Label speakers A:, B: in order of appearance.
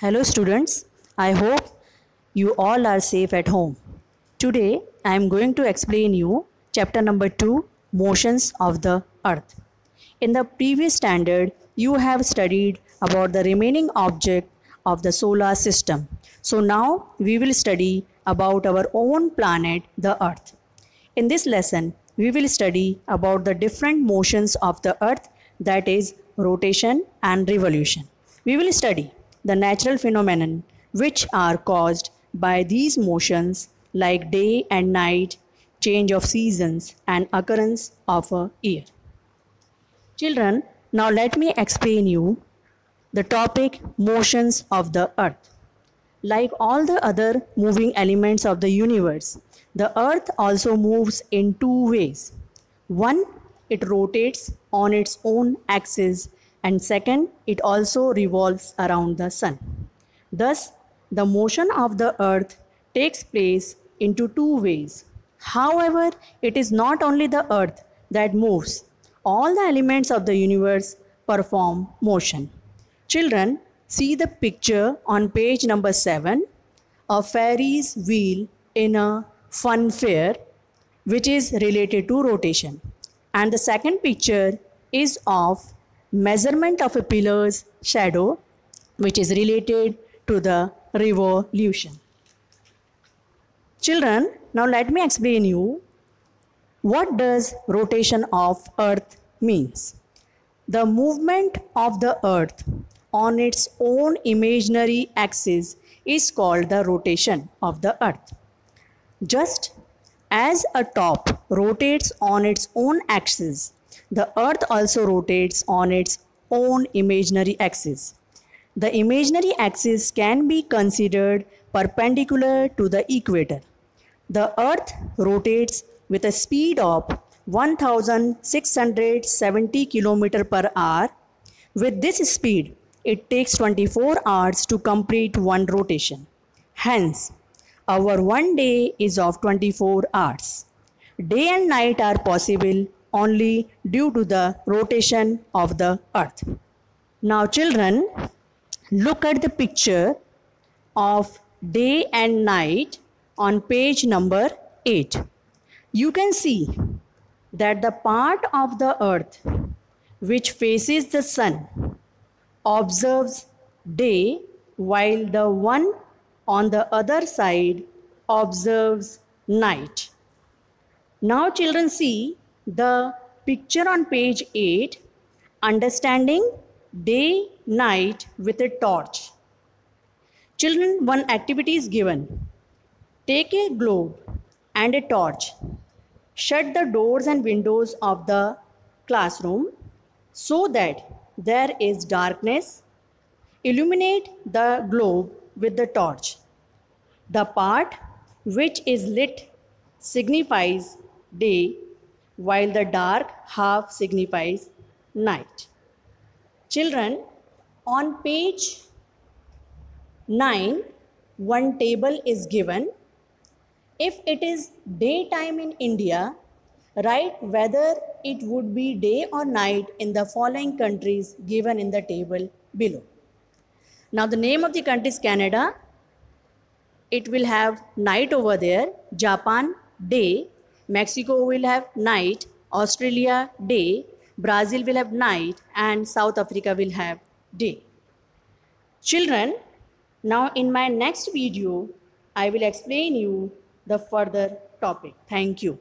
A: Hello students, I hope you all are safe at home. Today I am going to explain you chapter number 2 motions of the earth. In the previous standard you have studied about the remaining object of the solar system. So now we will study about our own planet the earth. In this lesson we will study about the different motions of the earth that is rotation and revolution. We will study the natural phenomenon which are caused by these motions like day and night, change of seasons and occurrence of a year. Children, now let me explain you the topic motions of the earth. Like all the other moving elements of the universe, the earth also moves in two ways. One, it rotates on its own axis and second, it also revolves around the sun. Thus, the motion of the earth takes place into two ways. However, it is not only the earth that moves, all the elements of the universe perform motion. Children, see the picture on page number 7 a Ferris wheel in a fun fair which is related to rotation. And the second picture is of measurement of a pillar's shadow which is related to the revolution. Children, now let me explain you what does rotation of earth means. The movement of the earth on its own imaginary axis is called the rotation of the earth. Just as a top rotates on its own axis, the earth also rotates on its own imaginary axis. The imaginary axis can be considered perpendicular to the equator. The earth rotates with a speed of 1670 km per hour. With this speed, it takes 24 hours to complete one rotation. Hence, our one day is of 24 hours. Day and night are possible only due to the rotation of the earth. Now, children, look at the picture of day and night on page number 8. You can see that the part of the earth which faces the sun observes day while the one on the other side observes night. Now children see the picture on page 8 understanding day night with a torch. Children one activity is given. Take a globe and a torch. Shut the doors and windows of the classroom so that there is darkness. Illuminate the globe with the torch. The part which is lit signifies day, while the dark half signifies night. Children, on page 9, one table is given. If it is daytime in India, write whether it would be day or night in the following countries given in the table below. Now the name of the country is Canada. It will have night over there. Japan, day. Mexico will have night. Australia, day. Brazil will have night. And South Africa will have day. Children, now in my next video, I will explain you the further topic. Thank you.